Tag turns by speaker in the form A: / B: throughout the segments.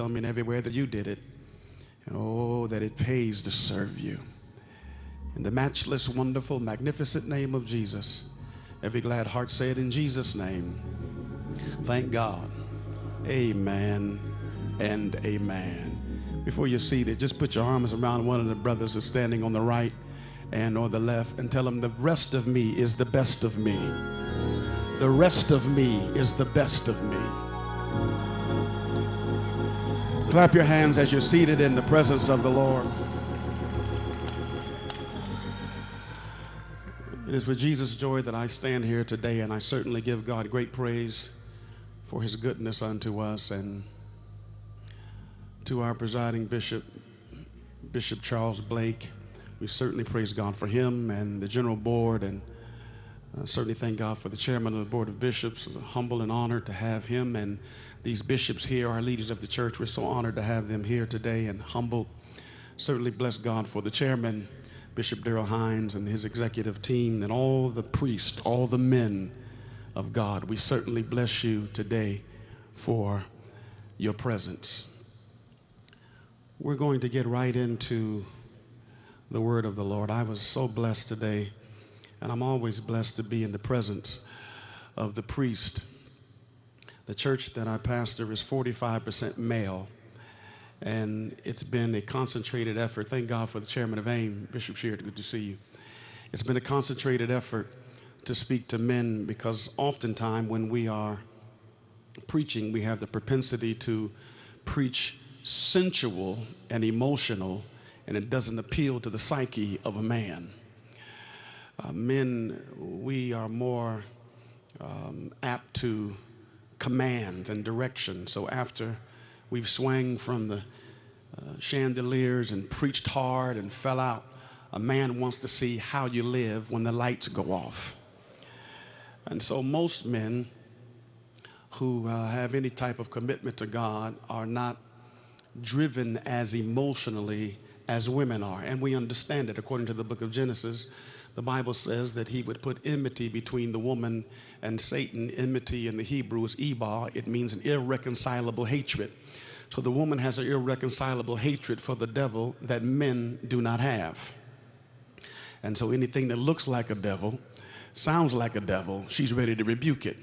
A: tell me in everywhere that you did it. And oh, that it pays to serve you. In the matchless, wonderful, magnificent name of Jesus. Every glad heart say it in Jesus' name. Thank God. Amen and amen. Before you're seated, just put your arms around one of the brothers that's standing on the right and or the left and tell them the rest of me is the best of me. The rest of me is the best of me. Clap your hands as you're seated in the presence of the Lord. It is with Jesus' joy that I stand here today, and I certainly give God great praise for his goodness unto us and to our presiding bishop, Bishop Charles Blake. We certainly praise God for him and the general board, and uh, certainly thank God for the chairman of the board of bishops. Humble and honored to have him and these bishops here, our leaders of the church. We're so honored to have them here today and humbled. Certainly bless God for the chairman, Bishop Darrell Hines, and his executive team, and all the priests, all the men of God. We certainly bless you today for your presence. We're going to get right into the word of the Lord. I was so blessed today, and I'm always blessed to be in the presence of the priest. The church that I pastor is 45% male, and it's been a concentrated effort. Thank God for the chairman of AIM, Bishop Sheard. Good to see you. It's been a concentrated effort to speak to men because oftentimes when we are preaching, we have the propensity to preach sensual and emotional, and it doesn't appeal to the psyche of a man. Uh, men, we are more um, apt to command and direction. So after we've swung from the uh, chandeliers and preached hard and fell out, a man wants to see how you live when the lights go off. And so most men who uh, have any type of commitment to God are not driven as emotionally as women are. And we understand it according to the book of Genesis. The Bible says that he would put enmity between the woman and Satan. Enmity in the Hebrew is ebah, it means an irreconcilable hatred. So the woman has an irreconcilable hatred for the devil that men do not have. And so anything that looks like a devil, sounds like a devil, she's ready to rebuke it.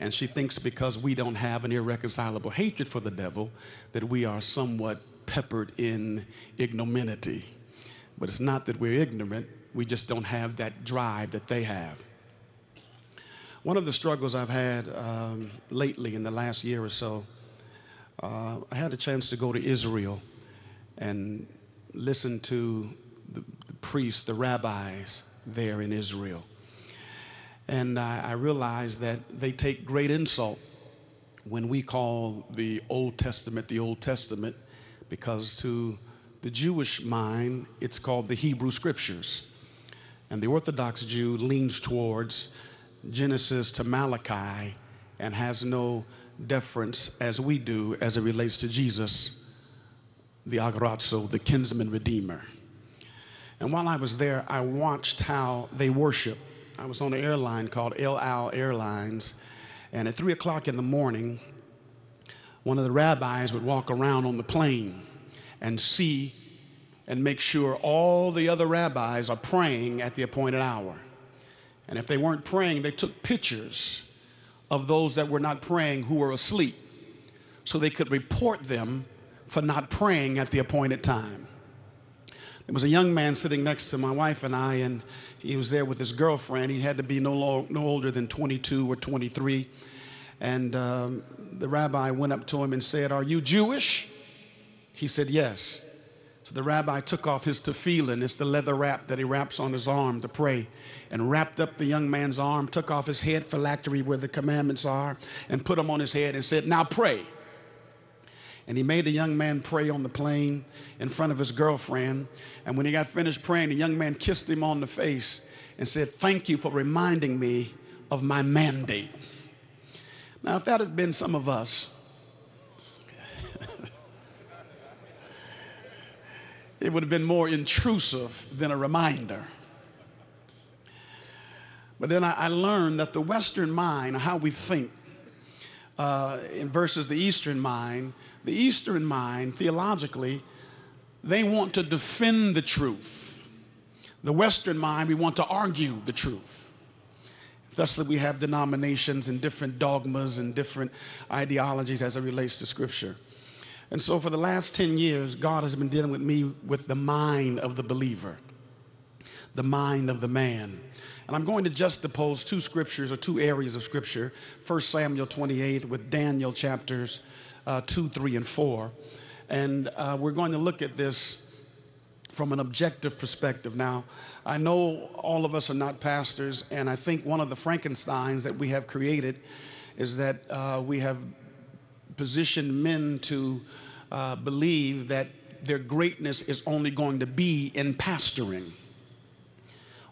A: And she thinks because we don't have an irreconcilable hatred for the devil, that we are somewhat peppered in ignominy. But it's not that we're ignorant, we just don't have that drive that they have. One of the struggles I've had um, lately in the last year or so, uh, I had a chance to go to Israel and listen to the, the priests, the rabbis there in Israel. And I, I realized that they take great insult when we call the Old Testament the Old Testament, because to the Jewish mind, it's called the Hebrew Scriptures. And the Orthodox Jew leans towards Genesis to Malachi and has no deference as we do as it relates to Jesus, the agorazo, the kinsman redeemer. And while I was there, I watched how they worship. I was on an airline called El Al Airlines, and at three o'clock in the morning, one of the rabbis would walk around on the plane and see and make sure all the other rabbis are praying at the appointed hour. And if they weren't praying, they took pictures of those that were not praying who were asleep so they could report them for not praying at the appointed time. There was a young man sitting next to my wife and I, and he was there with his girlfriend. He had to be no, no older than 22 or 23. And um, the rabbi went up to him and said, Are you Jewish? He said, Yes. So the rabbi took off his tefillin, it's the leather wrap that he wraps on his arm to pray, and wrapped up the young man's arm, took off his head phylactery where the commandments are, and put them on his head and said, Now pray. And he made the young man pray on the plane in front of his girlfriend. And when he got finished praying, the young man kissed him on the face and said, Thank you for reminding me of my mandate. Now, if that had been some of us, it would have been more intrusive than a reminder. But then I, I learned that the Western mind, how we think, uh, versus the Eastern mind, the Eastern mind, theologically, they want to defend the truth. The Western mind, we want to argue the truth. Thusly, we have denominations and different dogmas and different ideologies as it relates to Scripture. And so, for the last 10 years, God has been dealing with me with the mind of the believer, the mind of the man. And I'm going to juxtapose two scriptures or two areas of Scripture 1 Samuel 28 with Daniel chapters uh, 2, 3, and 4. And uh, we're going to look at this from an objective perspective. Now, I know all of us are not pastors, and I think one of the Frankensteins that we have created is that uh, we have positioned men to uh, believe that their greatness is only going to be in pastoring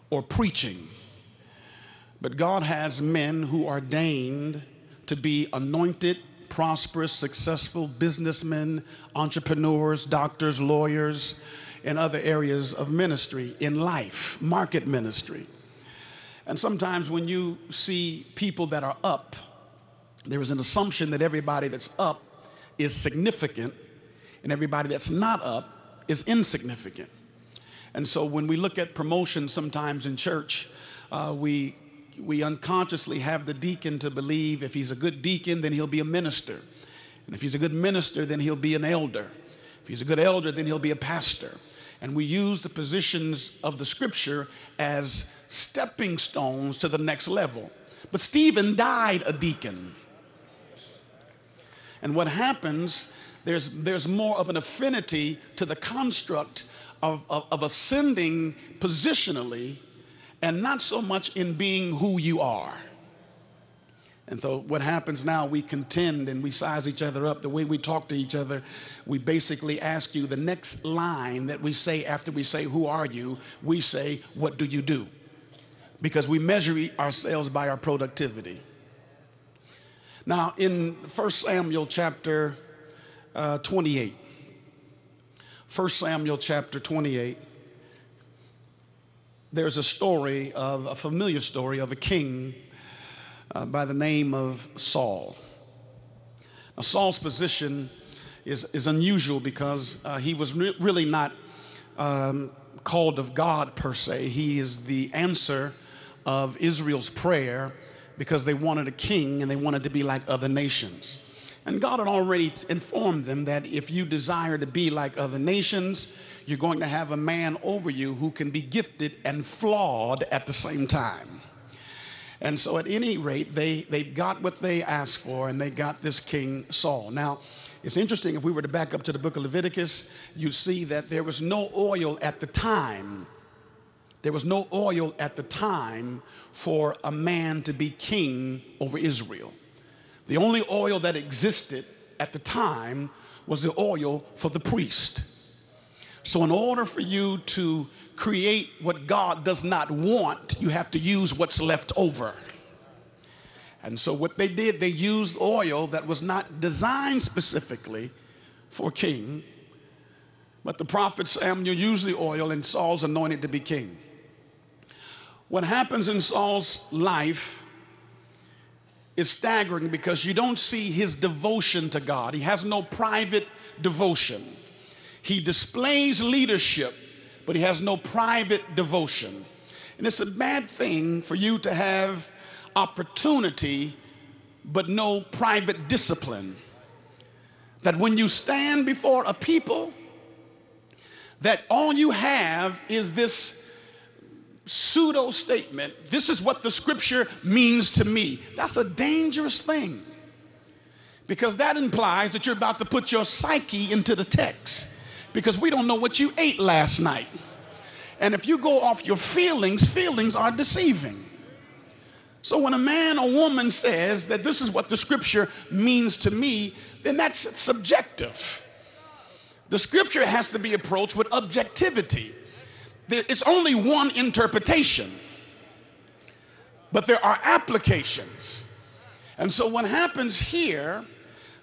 A: or preaching. But God has men who are ordained to be anointed, prosperous, successful businessmen, entrepreneurs, doctors, lawyers, in other areas of ministry, in life, market ministry. And sometimes when you see people that are up, there is an assumption that everybody that's up is significant and everybody that's not up is insignificant. And so when we look at promotion sometimes in church, uh, we, we unconsciously have the deacon to believe if he's a good deacon, then he'll be a minister. And if he's a good minister, then he'll be an elder. If he's a good elder, then he'll be a pastor and we use the positions of the scripture as stepping stones to the next level. But Stephen died a deacon. And what happens, there's, there's more of an affinity to the construct of, of, of ascending positionally and not so much in being who you are. And so, what happens now, we contend and we size each other up. The way we talk to each other, we basically ask you the next line that we say after we say, Who are you? We say, What do you do? Because we measure ourselves by our productivity. Now, in 1 Samuel chapter uh, 28, 1 Samuel chapter 28, there's a story of a familiar story of a king uh, by the name of Saul. Now, Saul's position is, is unusual because uh, he was re- really not um, called of God per se. He is the answer of Israel's prayer because they wanted a king and they wanted to be like other nations. And God had already informed them that if you desire to be like other nations, you're going to have a man over you who can be gifted and flawed at the same time. And so, at any rate, they, they got what they asked for and they got this King Saul. Now, it's interesting if we were to back up to the book of Leviticus, you see that there was no oil at the time. There was no oil at the time for a man to be king over Israel. The only oil that existed at the time was the oil for the priest. So, in order for you to create what God does not want, you have to use what's left over. And so, what they did, they used oil that was not designed specifically for king, but the prophet Samuel used the oil, and Saul's anointed to be king. What happens in Saul's life is staggering because you don't see his devotion to God. He has no private devotion. He displays leadership, but he has no private devotion. And it's a bad thing for you to have opportunity, but no private discipline. That when you stand before a people, that all you have is this pseudo statement this is what the scripture means to me. That's a dangerous thing because that implies that you're about to put your psyche into the text because we don't know what you ate last night. And if you go off your feelings, feelings are deceiving. So when a man or woman says that this is what the scripture means to me, then that's subjective. The scripture has to be approached with objectivity. It's only one interpretation, but there are applications. And so what happens here,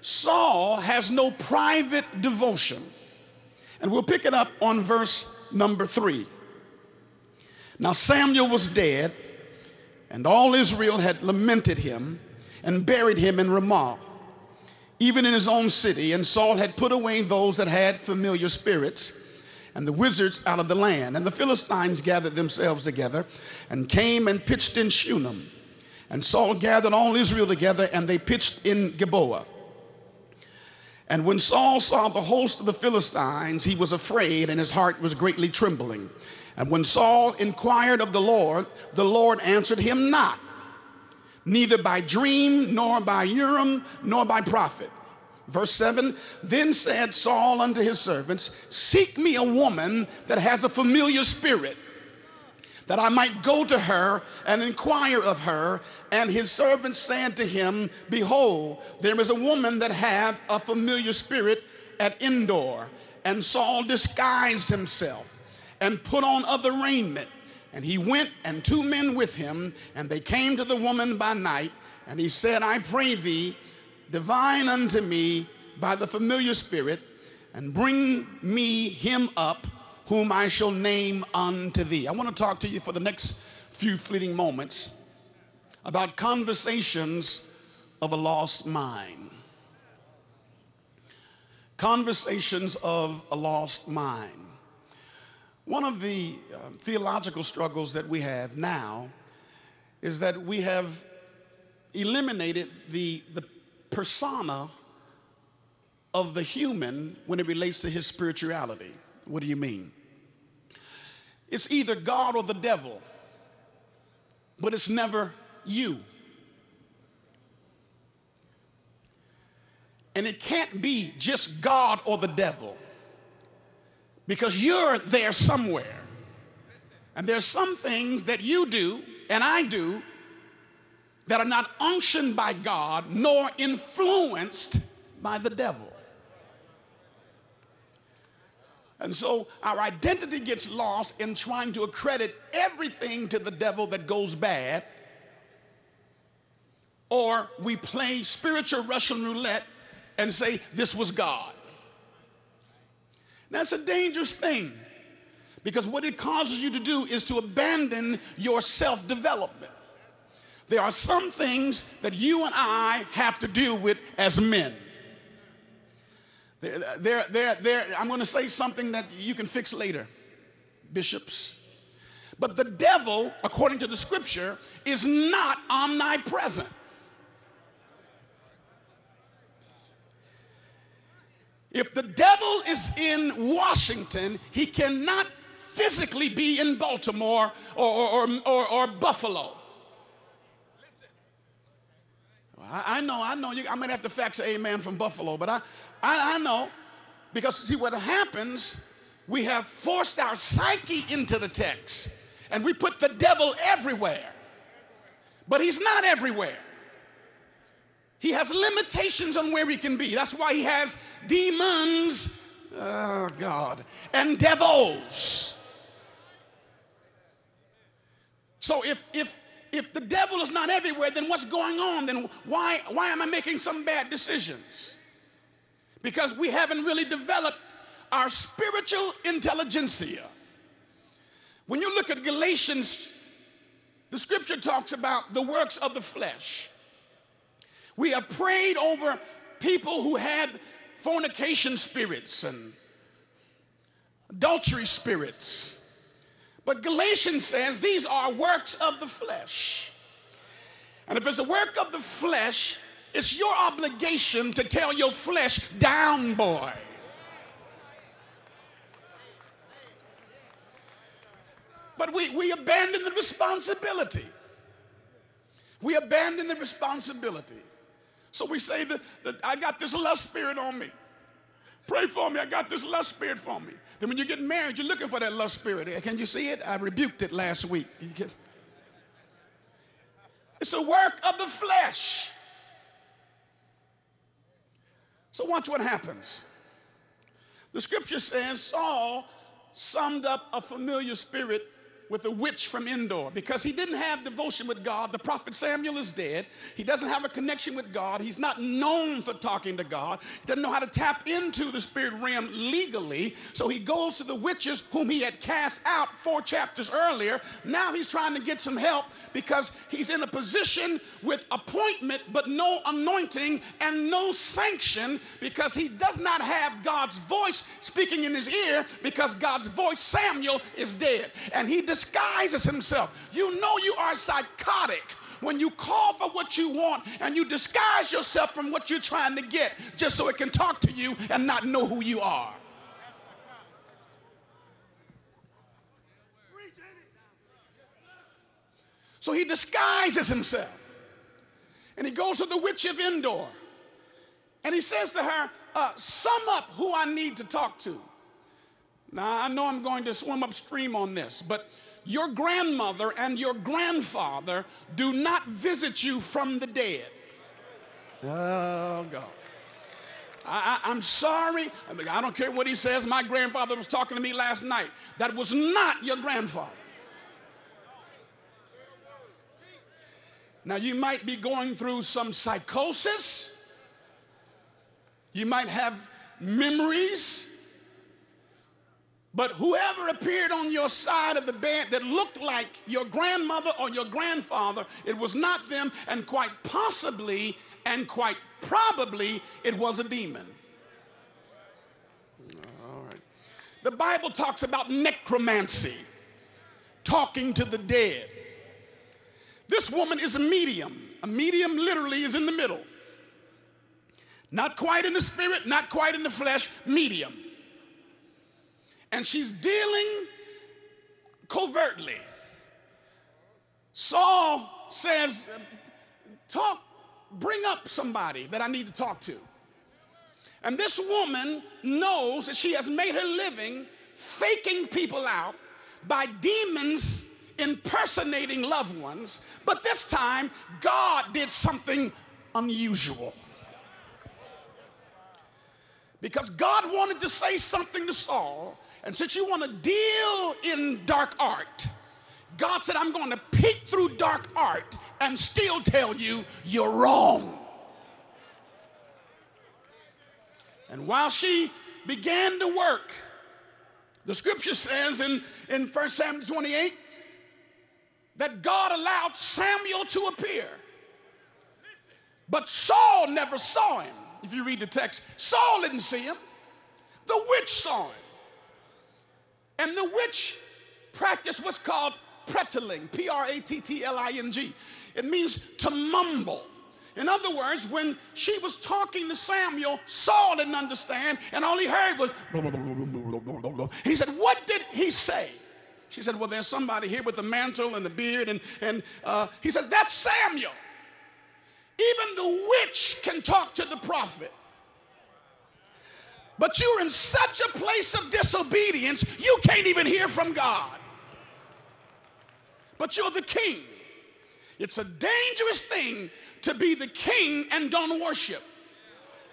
A: Saul has no private devotion. And we'll pick it up on verse number three. Now Samuel was dead, and all Israel had lamented him and buried him in Ramah. even in his own city, and Saul had put away those that had familiar spirits and the wizards out of the land. And the Philistines gathered themselves together and came and pitched in Shunem. And Saul gathered all Israel together, and they pitched in Gilboa. And when Saul saw the host of the Philistines, he was afraid, and his heart was greatly trembling. And when Saul inquired of the Lord, the Lord answered him not, neither by dream, nor by Urim, nor by prophet. Verse 7 Then said Saul unto his servants, Seek me a woman that has a familiar spirit, that I might go to her and inquire of her. And his servants said to him, Behold, there is a woman that hath a familiar spirit at Endor. And Saul disguised himself and put on other raiment. And he went and two men with him, and they came to the woman by night. And he said, I pray thee, divine unto me by the familiar spirit, and bring me him up whom I shall name unto thee. I want to talk to you for the next few fleeting moments about conversations of a lost mind. Conversations of a lost mind. One of the uh, theological struggles that we have now is that we have eliminated the, the persona of the human when it relates to his spirituality. What do you mean? It's either God or the devil, but it's never you. And it can't be just God or the devil because you're there somewhere. And there's some things that you do and I do that are not unctioned by God nor influenced by the devil. And so our identity gets lost in trying to accredit everything to the devil that goes bad. Or we play spiritual Russian roulette and say, This was God. That's a dangerous thing because what it causes you to do is to abandon your self development. There are some things that you and I have to deal with as men. There, there, there, there, I'm going to say something that you can fix later, bishops. But the devil, according to the scripture, is not omnipresent. If the devil is in Washington, he cannot physically be in Baltimore or, or, or, or Buffalo. I, I, know, I know. You, going to have to fax an amen from Buffalo, but I, I, I know because see what happens, we have forced our psyche into the text and we put the devil everywhere. But he's not everywhere. He has limitations on where he can be. That's why he has demons, oh God, and devils. So if if if the devil is not everywhere, then what's going on? Then why why am I making some bad decisions? Because we haven't really developed our spiritual intelligentsia. When you look at Galatians, the scripture talks about the works of the flesh. We have prayed over people who had fornication spirits and adultery spirits. But Galatians says these are works of the flesh. And if it's a work of the flesh, it's your obligation to tell your flesh, down, boy. But we, we abandon the responsibility. We abandon the responsibility. So we say that, that I got this lust spirit on me. Pray for me. I got this lust spirit for me. Then when you get married, you're looking for that lust spirit. Eh, can you see it? I rebuked it last week. It's a work of the flesh. So watch what happens. The scripture says Saul summed up a familiar spirit with a witch from Endor because he didn't have devotion with God. The prophet Samuel is dead. He doesn't have a connection with God. He's not known for talking to God. He doesn't know how to tap into the spirit realm legally. So he goes to the witches whom he had cast out four chapters earlier. Now he's trying to get some help because he's in a position with appointment but no anointing and no sanction because he does not have God's voice speaking in his ear because God's voice, Samuel, is dead. And he disguises himself. You know you are psychotic when you call for what you want and you disguise yourself from what you're trying to get just so it can talk to you and not know who you are. So he disguises himself. And he goes to the witch of Endor. And he says to her, uh, Sum up who I need to talk to. Now, I know I'm going to swim upstream on this, but your grandmother and your grandfather do not visit you from the dead. Oh, God. I, am sorry. I, mean, I don't care what he says. My grandfather was talking to me last night. That was not your grandfather. Now, you might be going through some psychosis. You might have memories but whoever appeared on your side of the bed that looked like your grandmother or your grandfather, it was not them, and quite possibly and quite probably it was a demon. All right. The Bible talks about necromancy, talking to the dead. This woman is a medium. A medium literally is in the middle. Not quite in the spirit, not quite in the flesh, medium and she's dealing covertly. Saul says, Talk, bring up somebody that I need to talk to. And this woman knows that she has made her living faking people out by demons impersonating loved ones, but this time God did something unusual. Because God wanted to say something to Saul, and since you want to deal in dark art, God said, I'm going to peek through dark art and still tell you you're wrong. And while she began to work, the scripture says in, in 1 Samuel 28 that God allowed Samuel to appear. But Saul never saw him. If you read the text, Saul didn't see him, the witch saw him. And the witch practiced what's called prattling, P R A T T L I N G. It means to mumble. In other words, when she was talking to Samuel, Saul didn't understand, and all he heard was. He said, What did he say? She said, Well, there's somebody here with a mantle and a beard. And, and uh, he said, That's Samuel. Even the witch can talk to the prophet. But you're in such a place of disobedience, you can't even hear from God. But you're the king. It's a dangerous thing to be the king and don't worship.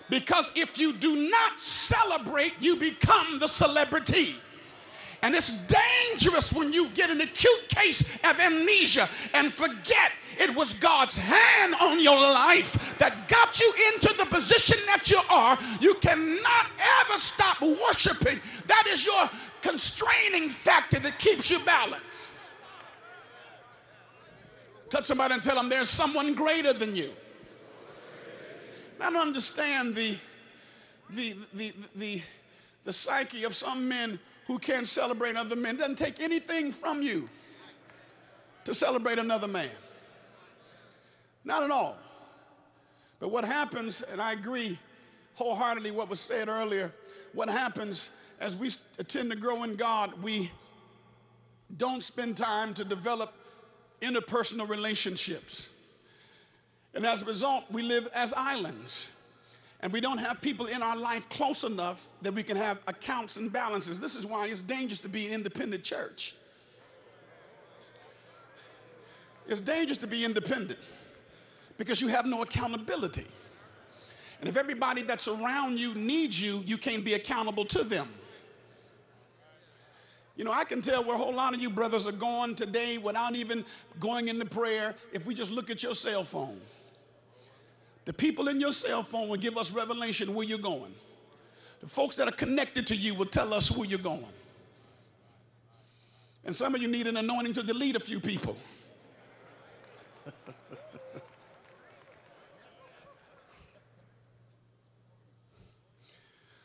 A: Because if you do not celebrate, you become the celebrity. And it's dangerous when you get an acute case of amnesia and forget it was God's hand on your life that got you into the position that you are. You cannot ever stop worshiping. That is your constraining factor that keeps you balanced. Touch somebody and tell them there's someone greater than you. I don't understand the, the, the, the, the psyche of some men who can't celebrate other men. It doesn't take anything from you to celebrate another man. Not at all. But what happens, and I agree wholeheartedly what was said earlier, what happens as we tend to grow in God, we don't spend time to develop interpersonal relationships. And as a result, we live as islands and we don't have people in our life close enough that we can have accounts and balances. This is why it's dangerous to be an independent church. It's dangerous to be independent because you have no accountability. And if everybody that's around you needs you, you can't be accountable to them. You know, I can tell where a whole lot of you brothers are going today without even going into prayer if we just look at your cell phone. The people in your cell phone will give us revelation where you're going. The folks that are connected to you will tell us where you're going. And some of you need an anointing to delete a few people.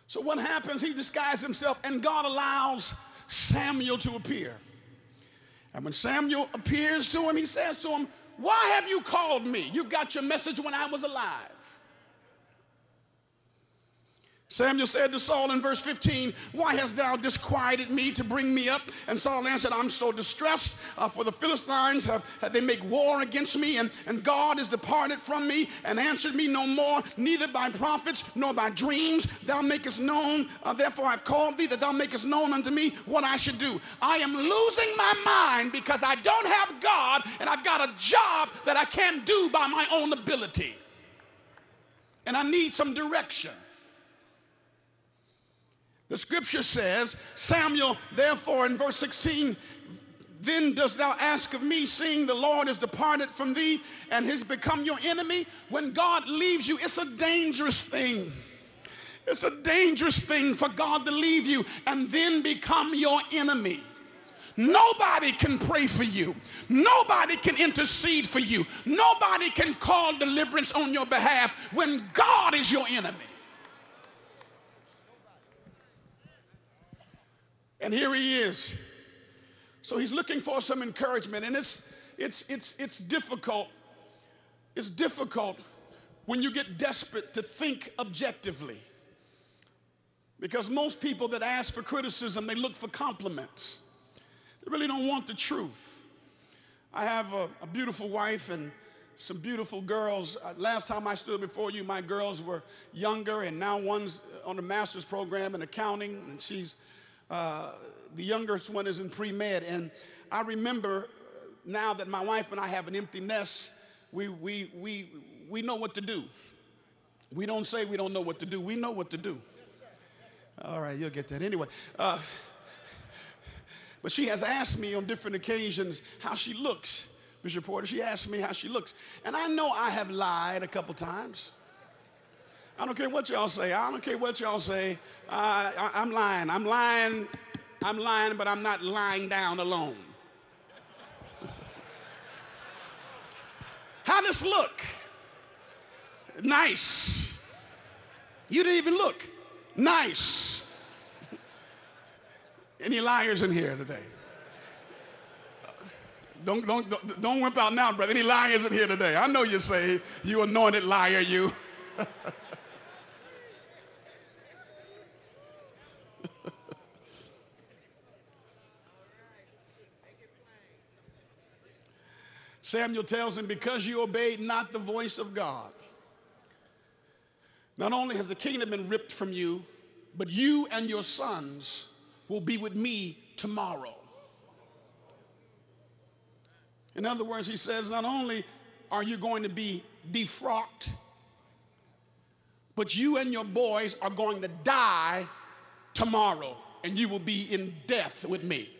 A: so what happens? He disguises himself, and God allows Samuel to appear. And when Samuel appears to him, he says to him, Why have you called me? You got your message when I was alive. Samuel said to Saul in verse 15, Why hast thou disquieted me to bring me up? And Saul answered, I'm so distressed, uh, for the Philistines have, have, they make war against me, and, and God is departed from me and answered me no more, neither by prophets nor by dreams. Thou makest known, uh, therefore I've called thee, that thou makest known unto me what I should do. I am losing my mind because I don't have God, and I've got a job that I can't do by my own ability. And I need some direction. The scripture says, Samuel, therefore, in verse 16, then dost thou ask of me, seeing the Lord is departed from thee and has become your enemy? When God leaves you, it's a dangerous thing. It's a dangerous thing for God to leave you and then become your enemy. Nobody can pray for you. Nobody can intercede for you. Nobody can call deliverance on your behalf when God is your enemy. And here he is. So he's looking for some encouragement, and it's it's it's it's difficult. It's difficult when you get desperate to think objectively. Because most people that ask for criticism, they look for compliments. They really don't want the truth. I have a, a beautiful wife and some beautiful girls. Uh, last time I stood before you, my girls were younger, and now one's on a master's program in accounting, and she's uh, the youngest one is in pre med. And I remember now that my wife and I have an empty nest, we, we, we, we know what to do. We don't say we don't know what to do, we know what to do. All right, you'll get that anyway. Uh, but she has asked me on different occasions how she looks. Bishop Porter, she asked me how she looks. And I know I have lied a couple times. I don't care what y'all say. I don't care what y'all say. Uh, I, I'm lying. I'm lying. I'm lying, but I'm not lying down alone. How does look? Nice. You didn't even look. Nice. Any liars in here today? Don't, don't, don't, whip out now, brother. Any liars in here today? I know you say, you anointed liar, you. Samuel tells him, Because you obeyed not the voice of God, not only has the kingdom been ripped from you, but you and your sons will be with me tomorrow. In other words, he says, Not only are you going to be defrocked, but you and your boys are going to die tomorrow, and you will be in death with me.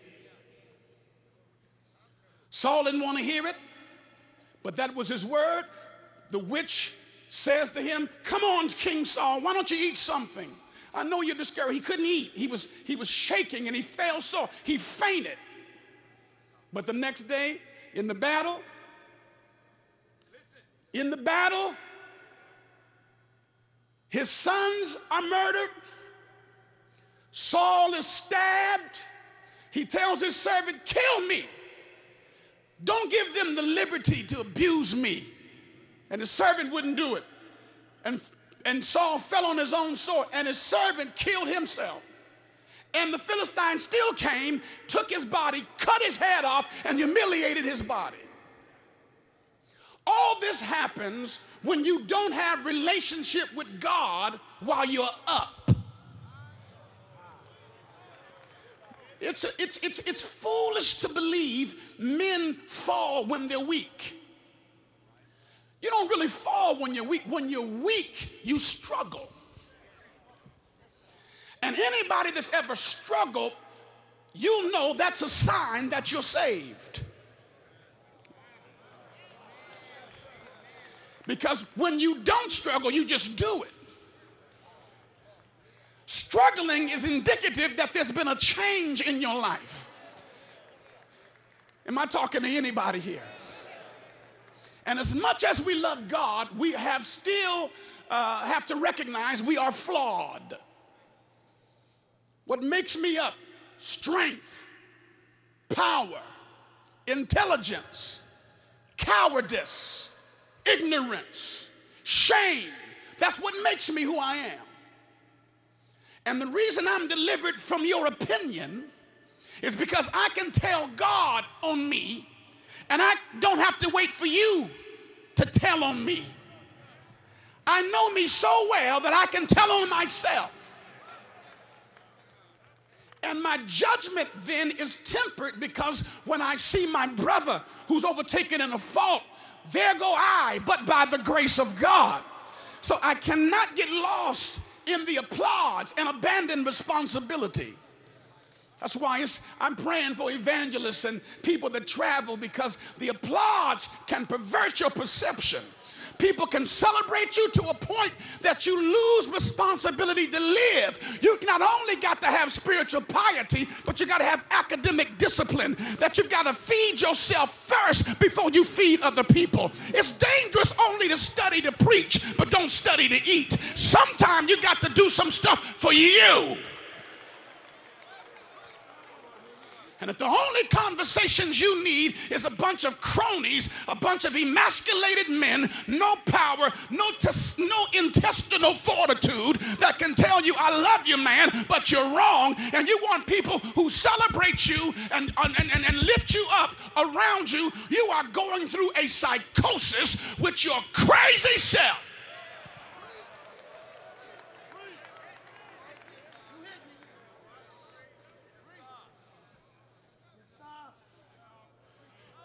A: Saul didn't want to hear it. But that was his word. The witch says to him, Come on, King Saul, why don't you eat something? I know you're discouraged. He couldn't eat. He was, he was shaking and he fell sore. He fainted. But the next day, in the battle, in the battle, his sons are murdered. Saul is stabbed. He tells his servant, Kill me. Don't give them the liberty to abuse me. And the servant wouldn't do it. And, and Saul fell on his own sword, and his servant killed himself. And the Philistine still came, took his body, cut his head off, and humiliated his body. All this happens when you don't have relationship with God while you're up. It's, a, it's, it's, it's foolish to believe men fall when they're weak. You don't really fall when you're weak. When you're weak, you struggle. And anybody that's ever struggled you'll know that's a sign that you're saved. Because when you don't struggle, you just do it. Struggling is indicative that there's been a change in your life. Am I talking to anybody here? And as much as we love God, we have still uh, have to recognize we are flawed. What makes me up? Strength, power, intelligence, cowardice, ignorance, shame. That's what makes me who I am. And the reason I'm delivered from your opinion is because I can tell God on me, and I don't have to wait for you to tell on me. I know me so well that I can tell on myself. And my judgment then is tempered because when I see my brother who's overtaken in a fault, there go I, but by the grace of God. So I cannot get lost in the applause and abandon responsibility. That's why I'm praying for evangelists and people that travel because the applause can pervert your perception. People can celebrate you to a point that you lose responsibility to live. You not only got to have spiritual piety, but you got to have academic discipline. That you've got to feed yourself first before you feed other people. It's dangerous only to study to preach, but don't study to eat. Sometimes you got to do some stuff for you. And if the only conversations you need is a bunch of cronies, a bunch of emasculated men, no power, no, no intestinal fortitude that can tell you, I love you, man, but you're wrong, and you want people who celebrate you and, and, and, and lift you up around you, you are going through a psychosis with your crazy self.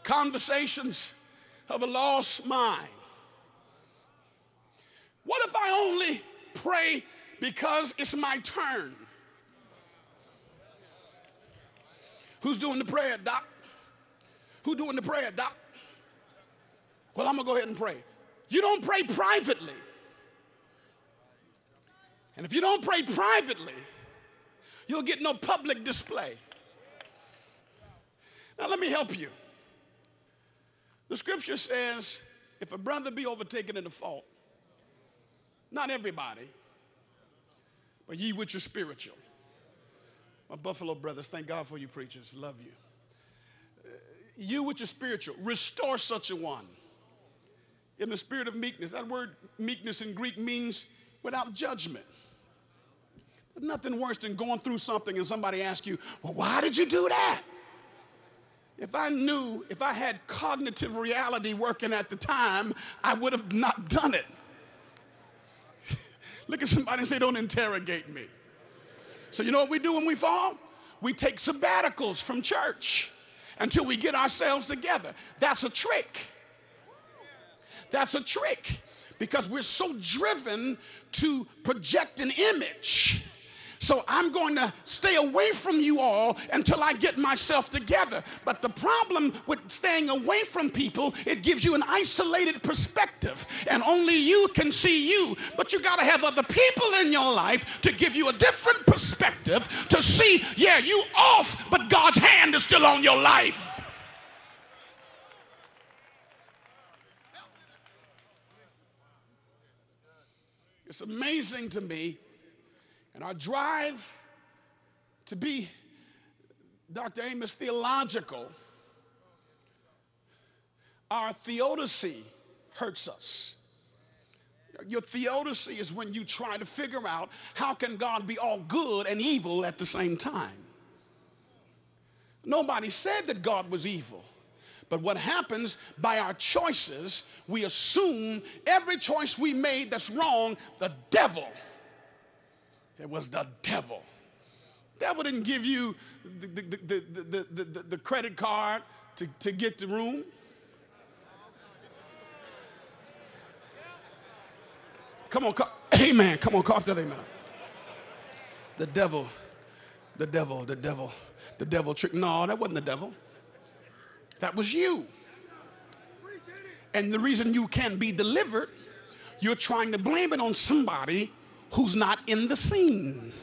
A: Conversations of a lost mind. What if I only pray because it's my turn? Who's doing the prayer, Doc? Who doing the prayer, Doc? Well, I'm gonna go ahead and pray. You don't pray privately. And if you don't pray privately, you'll get no public display. Now, let me help you. The scripture says, if a brother be overtaken in a fault, not everybody, but ye which are spiritual. My Buffalo brothers, thank God for you preachers. Love you. Uh, you which are spiritual, restore such a one in the spirit of meekness. That word meekness in Greek means without judgment. There's nothing worse than going through something and somebody asks you, Well, why did you do that? If I knew, if I had cognitive reality working at the time, I would have not done it. Look at somebody and say, Don't interrogate me. So, you know what we do when we fall? We take sabbaticals from church until we get ourselves together. That's a trick. That's a trick because we're so driven to project an image so I'm going to stay away from you all until I get myself together. But the problem with staying away from people, it gives you an isolated perspective, and only you can see you. But you got to have other people in your life to give you a different perspective to see, yeah, you off, but God's hand is still on your life. It's amazing to me and our drive to be, Dr. Amos, theological, our theodicy hurts us. Your theodicy is when you try to figure out how can God be all good and evil at the same time. Nobody said that God was evil. But what happens by our choices, we assume every choice we made that's wrong, the devil it was the devil. Devil didn't give you the, the, the, the, the, credit card to, to get the room. Come on, amen. Come on, cough that amen. The devil the devil, the devil, the devil trick. No, that wasn't the devil. That was you. And the reason you can't be delivered, you're trying to blame it on somebody who's not in the scene.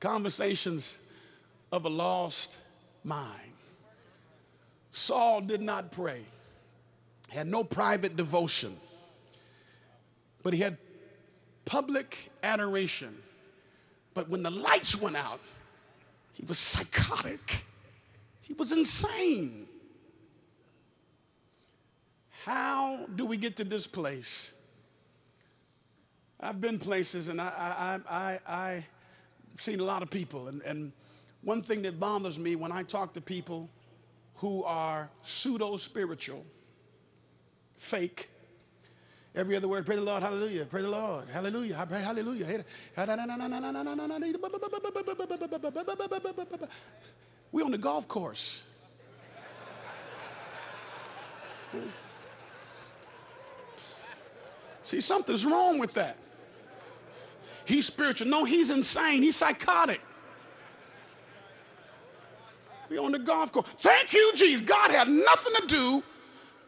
A: Conversations of a lost mind. Saul did not pray, had no private devotion, but he had public adoration. But when the lights went out, he was psychotic. He was insane. How do we get to this place? I've been places and I, I, I, I, seen a lot of people. And, and one thing that bothers me when I talk to people who are pseudo spiritual, fake, Every other word, praise the Lord, hallelujah, praise the Lord, hallelujah, I pray hallelujah. We on the golf course. See, something's wrong with that. He's spiritual. No, he's insane. He's psychotic. We on the golf course. Thank you, Jesus. God had nothing to do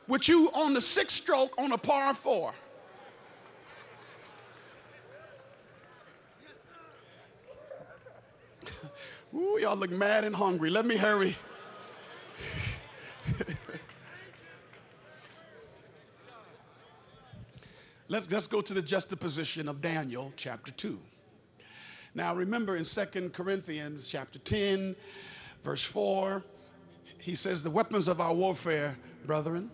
A: with you on the sixth stroke on a par four. Ooh, y'all look mad and hungry. Let me hurry. let's, let's go to the juxtaposition of Daniel chapter 2. Now remember in Second Corinthians chapter 10, verse 4, he says, The weapons of our warfare, brethren,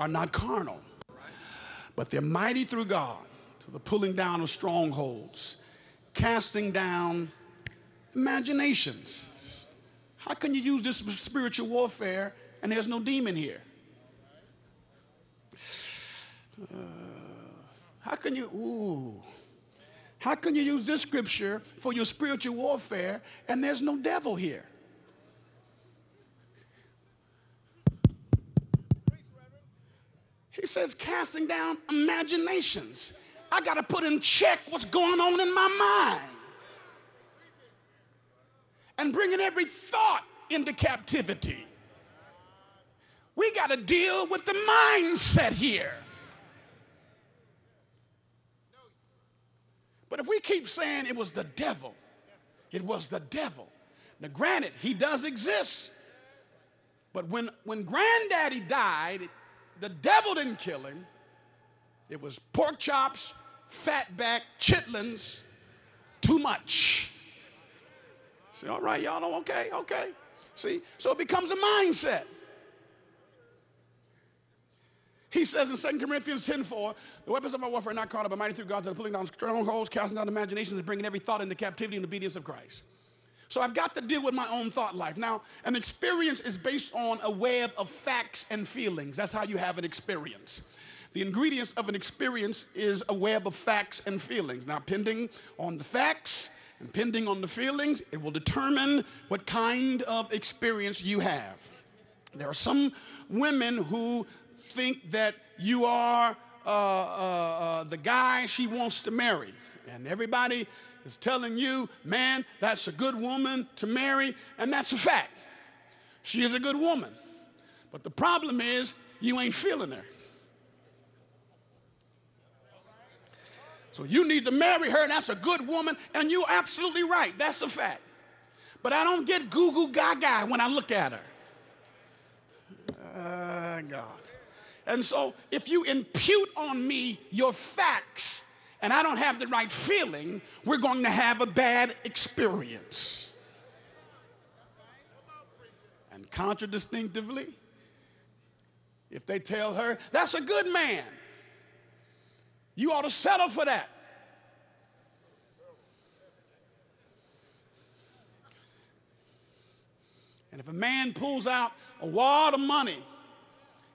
A: are not carnal, but they're mighty through God to the pulling down of strongholds, casting down imaginations. How can you use this spiritual warfare and there's no demon here? Uh, how can you, ooh, how can you use this scripture for your spiritual warfare and there's no devil here? He says, casting down imaginations. I got to put in check what's going on in my mind and bringing every thought into captivity. We got to deal with the mindset here. But if we keep saying it was the devil, it was the devil. Now, granted, he does exist. But when, when granddaddy died, the devil didn't kill him. It was pork chops, fatback, chitlins, too much. See, all right, y'all okay, okay. See, so it becomes a mindset. He says in 2 Corinthians 10 4, the weapons of our warfare are not carnal, but mighty through God, that are pulling down strongholds, casting down imaginations, and bringing every thought into captivity and obedience of Christ. So I've got to deal with my own thought life. Now, an experience is based on a web of facts and feelings. That's how you have an experience. The ingredients of an experience is a web of facts and feelings. Now, pending on the facts, and pending on the feelings, it will determine what kind of experience you have. There are some women who think that you are uh, uh, uh, the guy she wants to marry. And everybody is telling you, man, that's a good woman to marry, and that's a fact. She is a good woman. But the problem is, you ain't feeling her. So you need to marry her. That's a good woman. And you're absolutely right. That's a fact. But I don't get goo goo gaga when I look at her. Uh, God. And so if you impute on me your facts and I don't have the right feeling, we're going to have a bad experience. And contradistinctively, if they tell her, that's a good man, you ought to settle for that. And if a man pulls out a wad of money,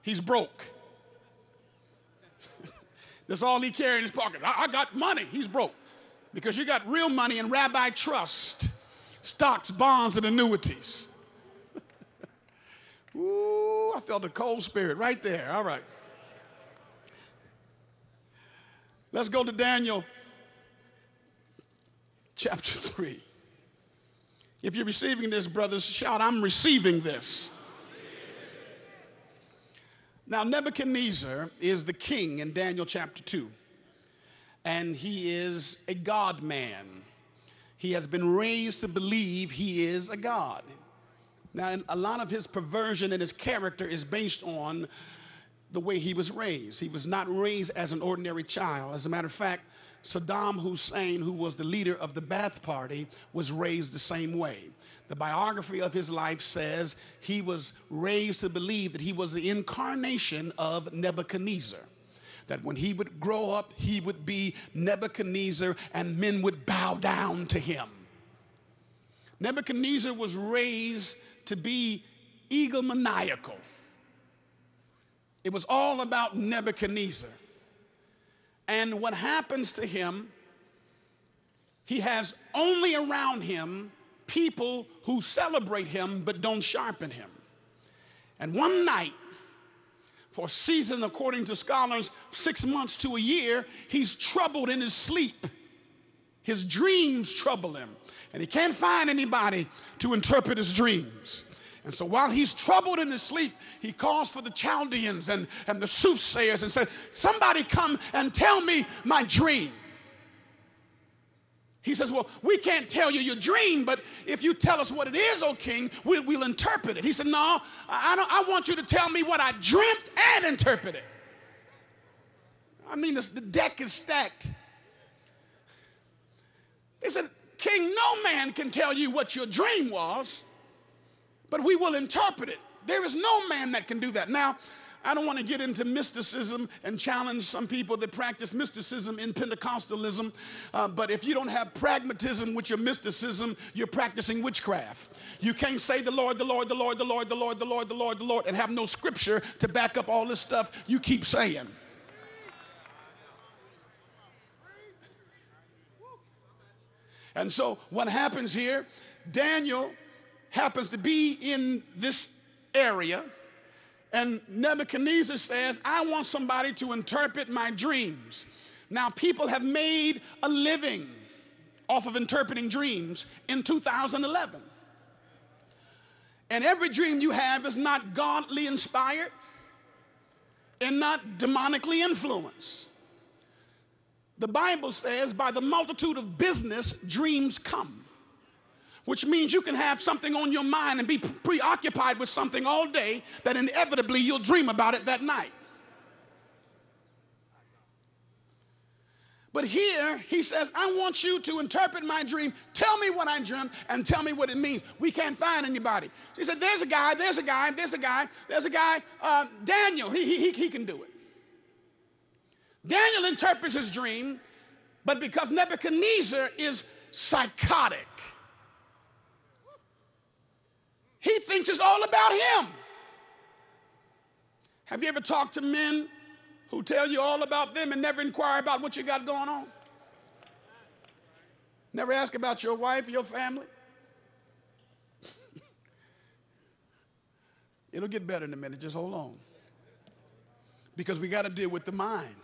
A: he's broke. That's all he carries in his pocket. I, I, got money. He's broke. Because you got real money in Rabbi Trust, stocks, bonds, and annuities. Ooh, I felt a cold spirit right there. All right. Let's go to Daniel chapter 3. If you're receiving this, brothers, shout, I'm receiving this. Now, Nebuchadnezzar is the king in Daniel chapter 2, and he is a God man. He has been raised to believe he is a God. Now, a lot of his perversion and his character is based on the way he was raised. He was not raised as an ordinary child. As a matter of fact, Saddam Hussein, who was the leader of the Ba'ath Party, was raised the same way. The biography of his life says he was raised to believe that he was the incarnation of Nebuchadnezzar. That when he would grow up, he would be Nebuchadnezzar and men would bow down to him. Nebuchadnezzar was raised to be egomaniacal. It was all about Nebuchadnezzar. And what happens to him, he has only around him people who celebrate him but don't sharpen him. And one night, for a season, according to scholars, six months to a year, he's troubled in his sleep. His dreams trouble him, and he can't find anybody to interpret his dreams. And so while he's troubled in his sleep, he calls for the Chaldeans and, and the soothsayers and said, Somebody come and tell me my dream. He says, Well, we can't tell you your dream, but if you tell us what it is, O king, we, will interpret it. He said, No, I, don't, I want you to tell me what I dreamt and interpret it. I mean, this, the deck is stacked. He said, King, no man can tell you what your dream was but we will interpret it. There is no man that can do that. Now, I don't want to get into mysticism and challenge some people that practice mysticism in Pentecostalism, uh, but if you don't have pragmatism with your mysticism, you're practicing witchcraft. You can't say the Lord, the Lord, the Lord, the Lord, the Lord, the Lord, the Lord, the Lord, and have no scripture to back up all this stuff you keep saying. And so, what happens here, Daniel happens to be in this area. And Nebuchadnezzar says, I want somebody to interpret my dreams. Now, people have made a living off of interpreting dreams in 2011. And every dream you have is not godly inspired and not demonically influenced. The Bible says, by the multitude of business, dreams come which means you can have something on your mind and be preoccupied with something all day that inevitably you'll dream about it that night. But here he says, I want you to interpret my dream. Tell me what I dreamt and tell me what it means. We can't find anybody. So he said, There's a guy, there's a guy, there's a guy, there's a guy, uh, Daniel, he, he, he can do it. Daniel interprets his dream, but because Nebuchadnezzar is psychotic, he thinks it's all about him. Have you ever talked to men who tell you all about them and never inquire about what you got going on? Never ask about your wife, your family? It'll get better in a minute, just hold on. Because we got to deal with the mind.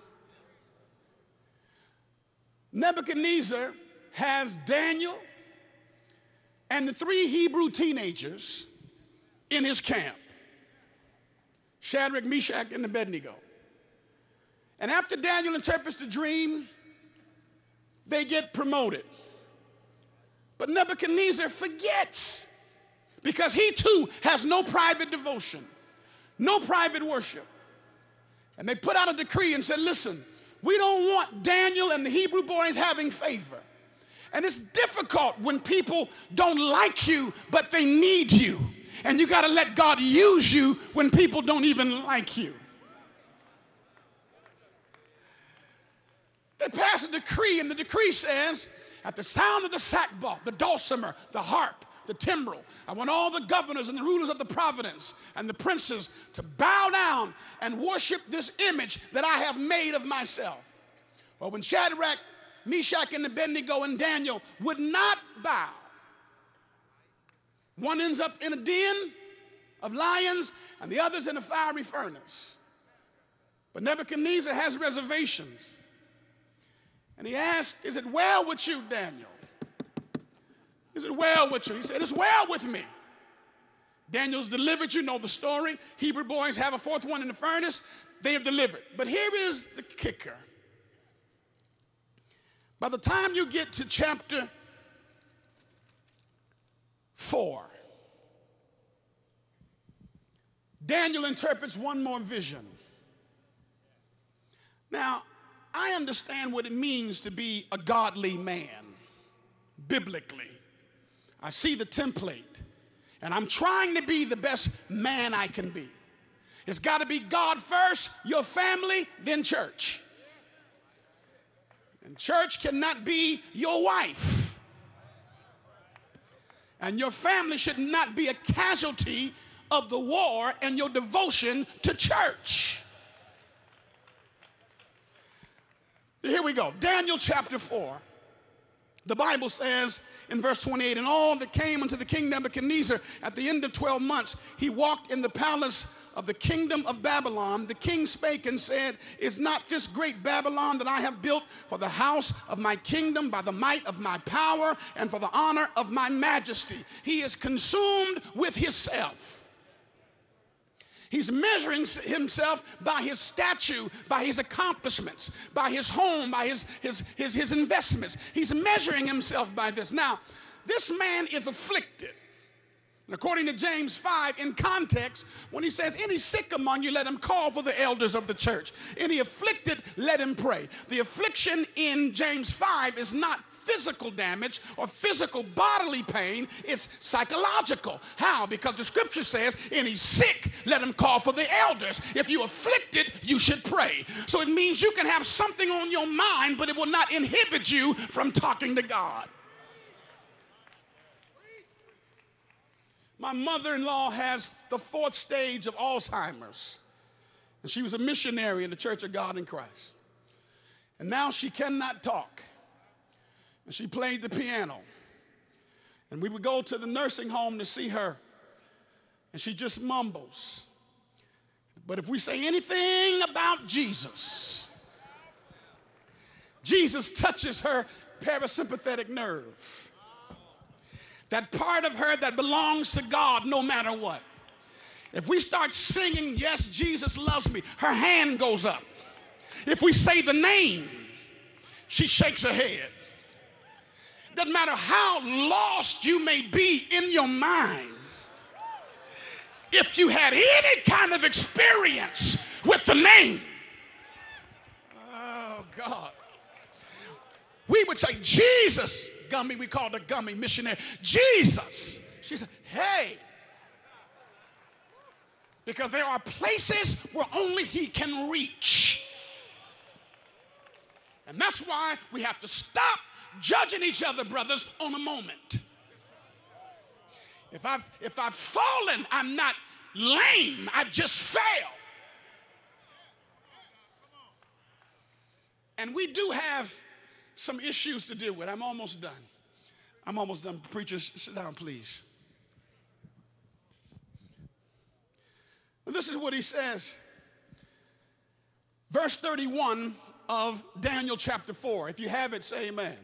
A: Nebuchadnezzar has Daniel and the three Hebrew teenagers in his camp Shadrach, Meshach, and Abednego. And after Daniel interprets the dream, they get promoted. But Nebuchadnezzar forgets because he too has no private devotion, no private worship. And they put out a decree and said, Listen, we don't want Daniel and the Hebrew boys having favor. And it's difficult when people don't like you, but they need you. And you got to let God use you when people don't even like you. They pass a decree, and the decree says, at the sound of the sackbut, the dulcimer, the harp, the timbrel, I want all the governors and the rulers of the province and the princes to bow down and worship this image that I have made of myself. Well, when Shadrach, Meshach, and Abednego and Daniel would not bow. One ends up in a den of lions, and the other's in a fiery furnace. But Nebuchadnezzar has reservations. And he asked, Is it well with you, Daniel? Is it well with you? He said, It's well with me. Daniel's delivered. You know the story. Hebrew boys have a fourth one in the furnace. They have delivered. But here is the kicker. By the time you get to chapter 4, Daniel interprets one more vision. Now, I understand what it means to be a godly man, biblically. I see the template, and I'm trying to be the best man I can be. It's got to be God first, your family, then church. And church cannot be your wife. And your family should not be a casualty of the war and your devotion to church. Here we go. Daniel chapter 4. The Bible says in verse 28 And all that came unto the kingdom of king Nebuchadnezzar at the end of 12 months, he walked in the palace of the kingdom of Babylon, the king spake and said, Is not this great Babylon that I have built for the house of my kingdom by the might of my power and for the honor of my majesty? He is consumed with himself. He's measuring himself by his statue, by his accomplishments, by his home, by his, his, his, his investments. He's measuring himself by this. Now, this man is afflicted. And according to James 5, in context, when he says, Any sick among you, let him call for the elders of the church. Any afflicted, let him pray. The affliction in James 5 is not physical damage or physical bodily pain, it's psychological. How? Because the scripture says, Any sick, let him call for the elders. If you're afflicted, you should pray. So it means you can have something on your mind, but it will not inhibit you from talking to God. My mother in law has the fourth stage of Alzheimer's. And she was a missionary in the Church of God in Christ. And now she cannot talk. And she played the piano. And we would go to the nursing home to see her. And she just mumbles. But if we say anything about Jesus, Jesus touches her parasympathetic nerve that part of her that belongs to God no matter what. If we start singing, Yes, Jesus loves me, her hand goes up. If we say the name, she shakes her head. Doesn't matter how lost you may be in your mind, if you had any kind of experience with the name, oh God, we would say, Jesus, Gummy, we called her Gummy missionary. Jesus. She said, hey. Because there are places where only he can reach. And that's why we have to stop judging each other, brothers, on a moment. If I've, if I've fallen, I'm not lame, I've just failed. And we do have some issues to deal with. I'm almost done. I'm almost done. Preachers, sit down, please. this is what he says. Verse 31 of Daniel chapter 4. If you have it, say amen.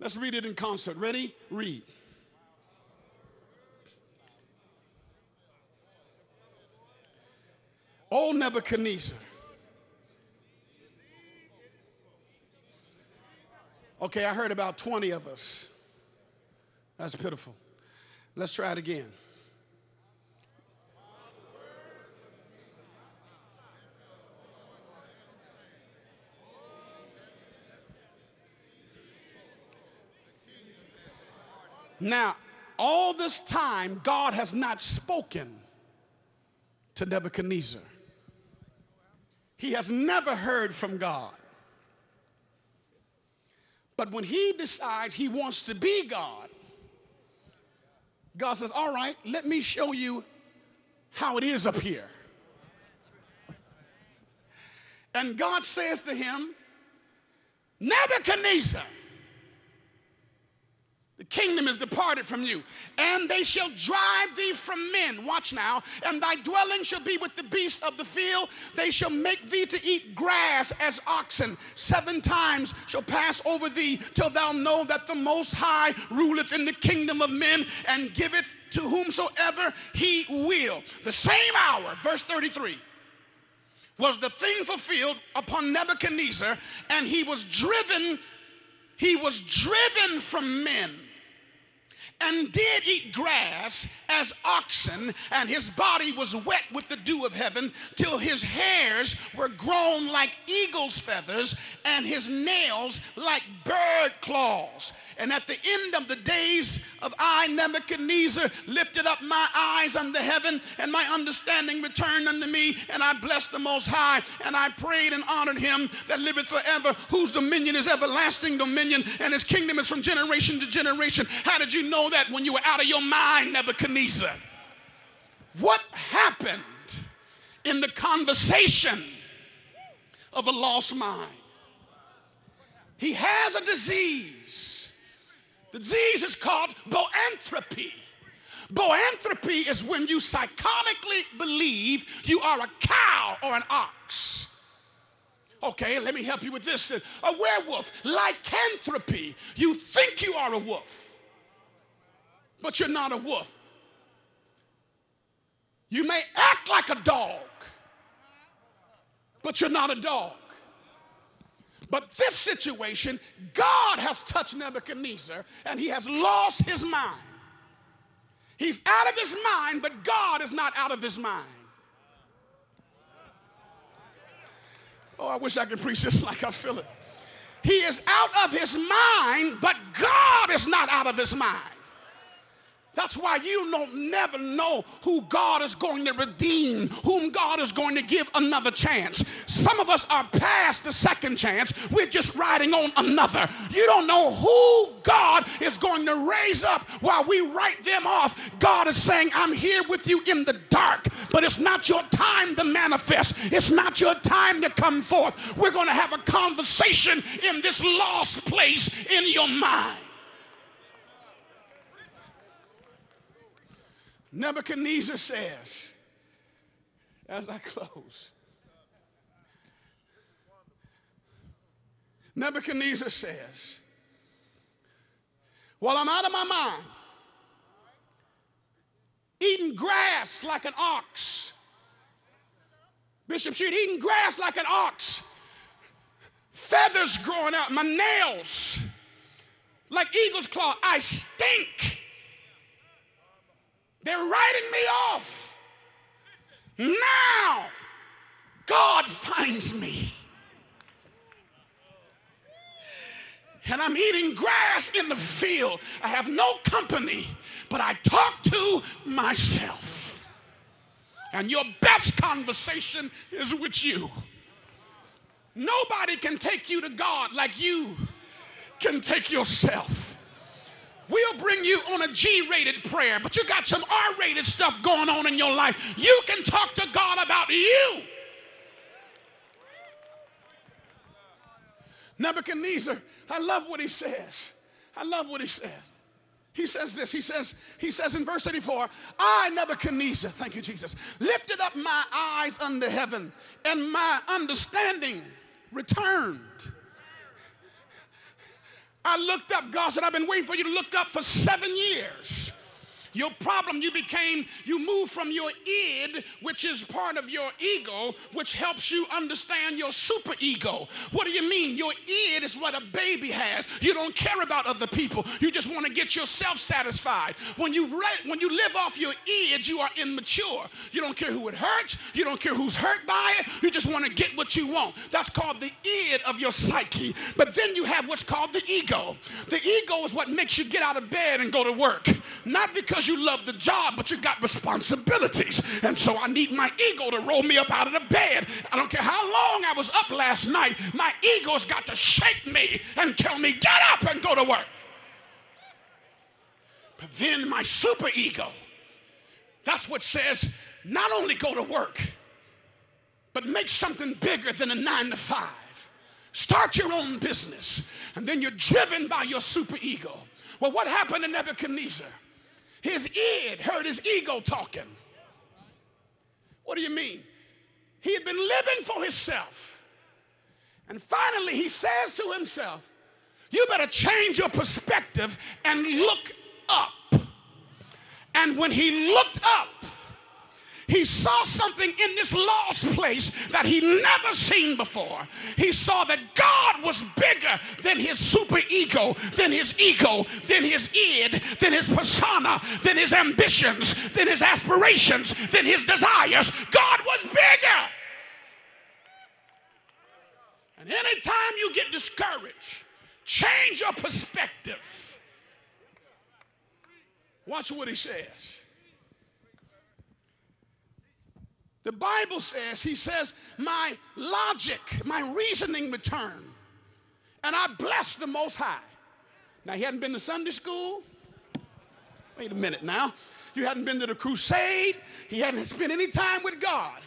A: Let's read it in concert. Ready? Read. Old Nebuchadnezzar Okay, I heard about 20 of us. That's pitiful. Let's try it again. Now, all this time, God has not spoken to Nebuchadnezzar. He has never heard from God. But when he decides he wants to be God, God says, All right, let me show you how it is up here. And God says to him, Nebuchadnezzar, The kingdom is departed from you, and they shall drive thee from men. Watch now, and thy dwelling shall be with the beasts of the field. They shall make thee to eat grass as oxen. Seven times shall pass over thee till thou know that the Most High ruleth in the kingdom of men and giveth to whomsoever he will. The same hour, verse 33 was the thing fulfilled upon Nebuchadnezzar, and he was driven, he was driven from men and did eat grass as oxen, and his body was wet with the dew of heaven, till his hairs were grown like eagle's feathers, and his nails like bird claws. And at the end of the days of I, Nebuchadnezzar, lifted up my eyes unto heaven, and my understanding returned unto me, and I blessed the Most High, and I prayed and honored him that liveth forever, whose dominion is everlasting dominion, and his kingdom is from generation to generation. How did you know that when you were out of your mind, Nebuchadnezzar? What happened in the conversation of a lost mind? He has a disease the disease is called boanthropy. Boanthropy is when you psychotically believe you are a cow or an ox. Okay, let me help you with this. A werewolf, lycanthropy. You think you are a wolf, but you're not a wolf. You may act like a dog, but you're not a dog. But this situation, God has touched Nebuchadnezzar and he has lost his mind. He's out of his mind, but God is not out of his mind. Oh, I wish I could preach this like I feel it. He is out of his mind, but God is not out of his mind. That's why you don't never know who God is going to redeem, whom God is going to give another chance. Some of us are past the second chance. We're just riding on another. You don't know who God is going to raise up while we write them off. God is saying, I'm here with you in the dark, but it's not your time to manifest. It's not your time to come forth. We're going to have a conversation in this lost place in your mind. Nebuchadnezzar says, as I close, Nebuchadnezzar says, While I'm out of my mind, eating grass like an ox, Bishop Sheard, eating grass like an ox, feathers growing out, my nails like eagle's claw, I stink. They're writing me off. Now, God finds me. And I'm eating grass in the field. I have no company, but I talk to myself. And your best conversation is with you. Nobody can take you to God like you can take yourself. We'll bring you on a G rated prayer, but you got some R rated stuff going on in your life. You can talk to God about you. Nebuchadnezzar, I love what he says. I love what he says. He says this. He says, he says in verse 84, I, Nebuchadnezzar, thank you, Jesus, lifted up my eyes unto heaven, and my understanding returned. I looked up. God said, I've been waiting for you to look up for seven years. Your problem, you became, you moved from your id, which is part of your ego, which helps you understand your super ego. What do you mean? Your id is what a baby has. You don't care about other people. You just want to get yourself satisfied. When you re- when you live off your id, you are immature. You don't care who it hurts. You don't care who's hurt by it. You just want to get what you want. That's called the id of your psyche. But then you have what's called the ego. The ego is what makes you get out of bed and go to work. Not because because you love the job, but you got responsibilities. And so I need my ego to roll me up out of the bed. I don't care how long I was up last night, my ego's got to shake me and tell me, get up and go to work. But then my super ego, that's what says, not only go to work, but make something bigger than a nine to five. Start your own business. And then you're driven by your super ego Well, what happened to Nebuchadnezzar? His id heard his ego talking. What do you mean? He had been living for himself. And finally, he says to himself, You better change your perspective and look up. And when he looked up, he saw something in this lost place that he never seen before. He saw that God was bigger than his super ego, than his ego, than his id, than his persona, than his ambitions, than his aspirations, than his desires. God was bigger. And anytime you get discouraged, change your perspective. Watch what he says. The Bible says, he says, my logic, my reasoning returned. And I blessed the Most High. Now, he hadn't been to Sunday school. Wait a minute now. You hadn't been to the crusade. He hadn't spent any time with God.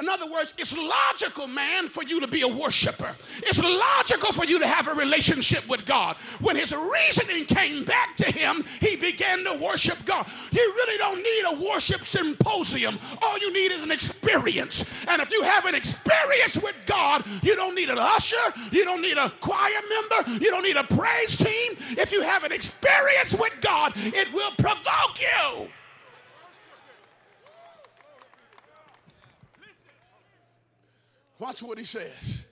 A: In other words, it's logical, man, for you to be a worshiper. It's logical for you to have a relationship with God. When his reasoning came back to him, he began to worship God. You really don't need a worship symposium. All you need is an experience. And if you have an experience with God, you don't need an usher, you don't need a choir member, you don't need a praise team. If you have an experience with God, it will provoke you. Watch what he says.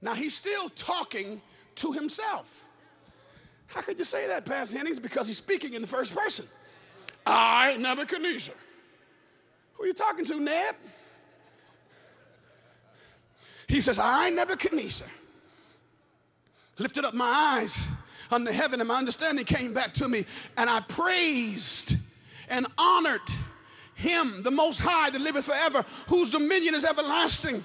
A: Now he's still talking to himself. How could you say that, Pastor Hennings? Because he's speaking in the first person. I, Nebuchadnezzar. Who are you talking to, Neb? He says, I, Nebuchadnezzar, lifted up my eyes unto heaven, and my understanding came back to me, and I praised and honored him, the Most High, that liveth forever, whose dominion is everlasting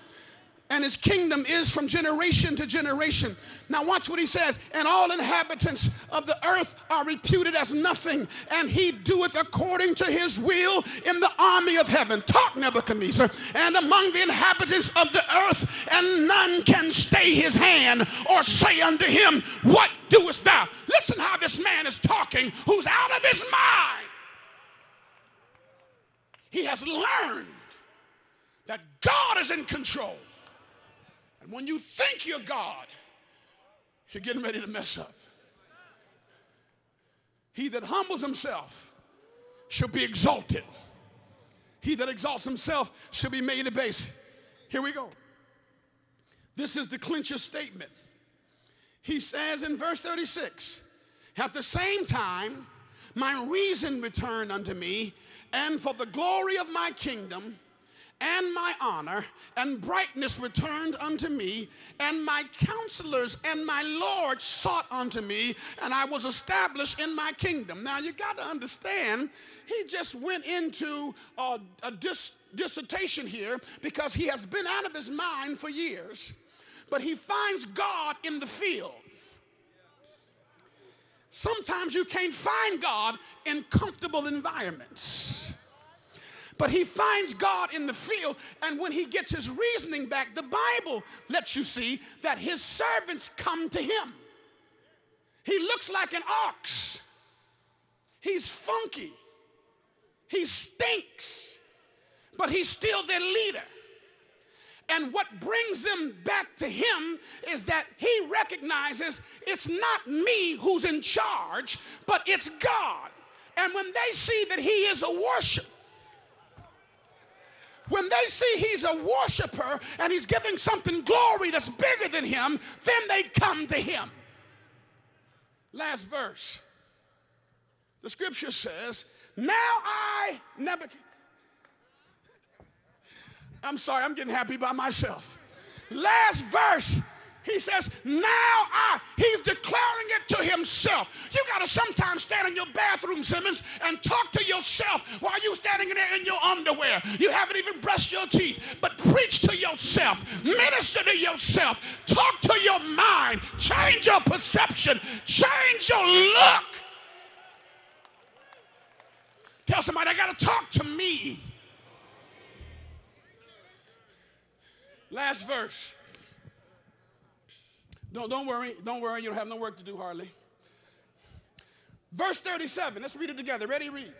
A: and his kingdom is from generation to generation. Now, watch what he says. And all inhabitants of the earth are reputed as nothing, and he doeth according to his will in the army of heaven. Talk, Nebuchadnezzar. And among the inhabitants of the earth, and none can stay his hand or say unto him, What doest thou? Listen how this man is talking who's out of his mind. He has learned that God is in control. And when you think you're God, you're getting ready to mess up. He that humbles himself shall be exalted. He that exalts himself shall be made a base. Here we go. This is the clincher statement. He says in verse 36 At the same time, my reason returned unto me, and for the glory of my kingdom, and my honor and brightness returned unto me, and my counselors and my Lord sought unto me, and I was established in my kingdom. Now you got to understand, he just went into a, a dis- dissertation here because he has been out of his mind for years, but he finds God in the field. Sometimes you can't find God in comfortable environments. But he finds God in the field, and when he gets his reasoning back, the Bible lets you see that his servants come to him. He looks like an ox, he's funky, he stinks, but he's still their leader. And what brings them back to him is that he recognizes it's not me who's in charge, but it's God. And when they see that he is a worshiper, when they see he's a worshiper and he's giving something glory that's bigger than him, then they come to him. Last verse. The scripture says, Now I, Nebuchadnezzar. I'm sorry, I'm getting happy by myself. Last verse he says, Now I, he's declaring it to himself. You got to sometimes stand in your bathroom, Simmons, and talk to yourself while you're standing in there in your underwear. You haven't even brushed your teeth, but preach to yourself, minister to yourself, talk to your mind, change your perception, change your look. Tell somebody, I got to talk to me. Last verse. Don't, don't worry, don't worry, you don't have no work to do hardly. Verse 37. Let's read it together. Ready, read.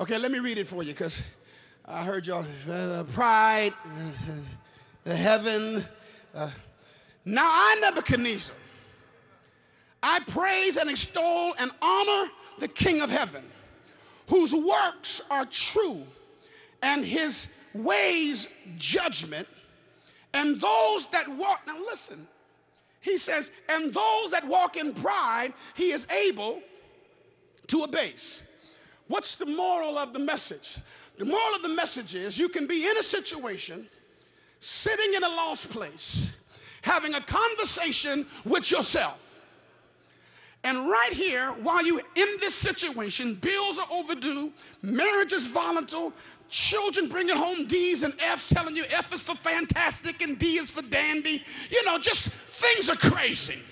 A: Okay, let me read it for you because I heard y'all. Uh, pride, uh, the heaven. Uh, now I, Nebuchadnezzar, I praise and extol and honor the King of heaven, whose works are true and his ways judgment, and those that walk. Now listen, he says, and those that walk in pride, he is able to abase. What's the moral of the message? The moral of the message is you can be in a situation, sitting in a lost place, having a conversation with yourself. And right here, while you're in this situation, bills are overdue, marriage is volatile, children bringing home D's and F's, telling you F is for fantastic and D is for dandy. You know, just things are crazy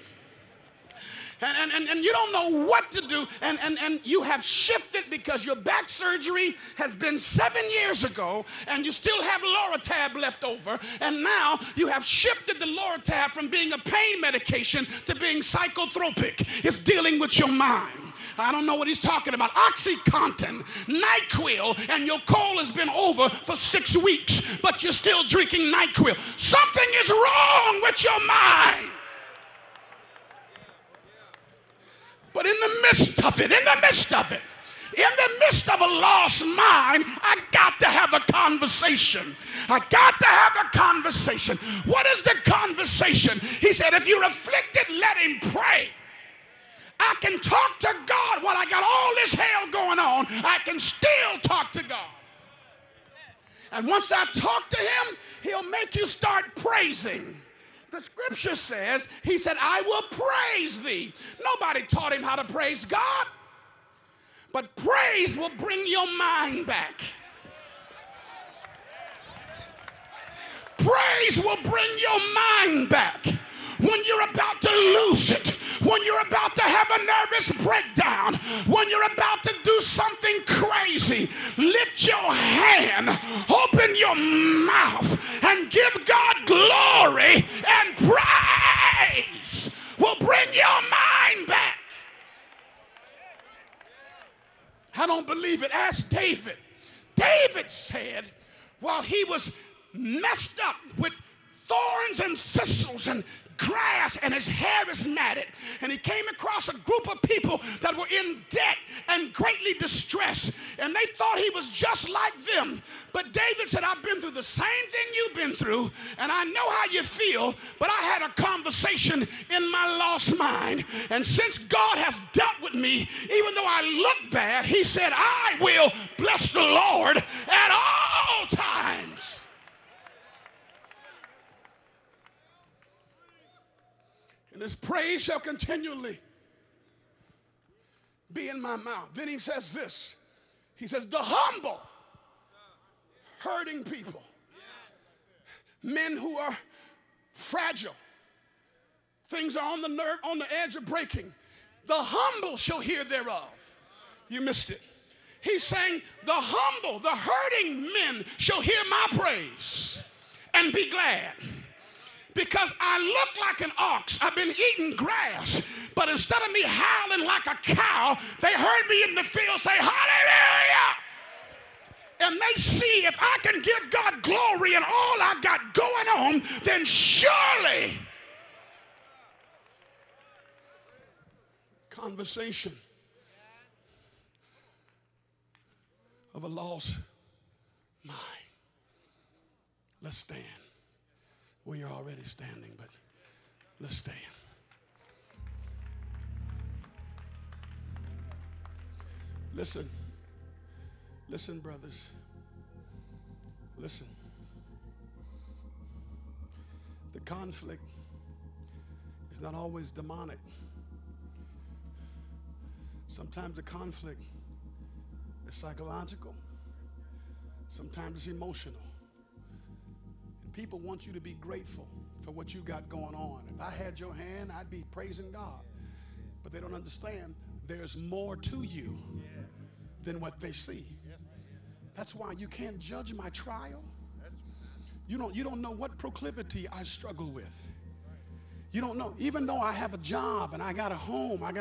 A: and, and, and you don't know what to do, and, and, and you have shifted because your back surgery has been seven years ago, and you still have Loratab left over, and now you have shifted the Loratab from being a pain medication to being psychotropic. It's dealing with your mind. I don't know what he's talking about. Oxycontin, NyQuil, and your cold has been over for six weeks, but you're still drinking NyQuil. Something is wrong with your mind. But in the midst of it, in the midst of it, in the midst of a lost mind, I got to have a conversation. I got to have a conversation. What is the conversation? He said, if you're afflicted, let him pray. I can talk to God while I got all this hell going on. I can still talk to God. And once I talk to him, he'll make you start praising. The scripture says, He said, I will praise thee. Nobody taught him how to praise God, but praise will bring your mind back. Praise will bring your mind back when you're about to lose it, when you're about to have a nervous breakdown, when you're about to do something crazy, lift your hand, open your mouth, and give God glory and praise will bring your mind back. I don't believe it. Ask David. David said, while he was messed up with thorns and thistles and grass and his hair is matted. And he came across a group of people that were in debt and greatly distressed. And they thought he was just like them. But David said, I've been through the same thing you've been through, and I know how you feel, but I had a conversation in my lost mind. And since God has dealt with me, even though I look bad, he said, I will bless the Lord at all times. And his praise shall continually be in my mouth. Then he says this He says, The humble, hurting people, men who are fragile, things are on the nerve, on the edge of breaking. The humble shall hear thereof. You missed it. He's saying, The humble, the hurting men shall hear my praise and be glad because I look like an ox. I've been eating grass. But instead of me howling like a cow, they heard me in the field say, Hallelujah! And they see if I can give God glory and all I got going on, then surely conversation of a lost mind. Let's stand. Well, you're already standing, but let's stand. Listen. Listen, brothers. Listen. The conflict is not always demonic. Sometimes the conflict is psychological, sometimes it's emotional. People want you to be grateful for what you got going on. If I had your hand, I'd be praising God. But they don't understand there's more to you than what they see. That's why you can't judge my trial. You don't, you don't know what proclivity I struggle with. You don't know, even though I have a job and I got a home, I got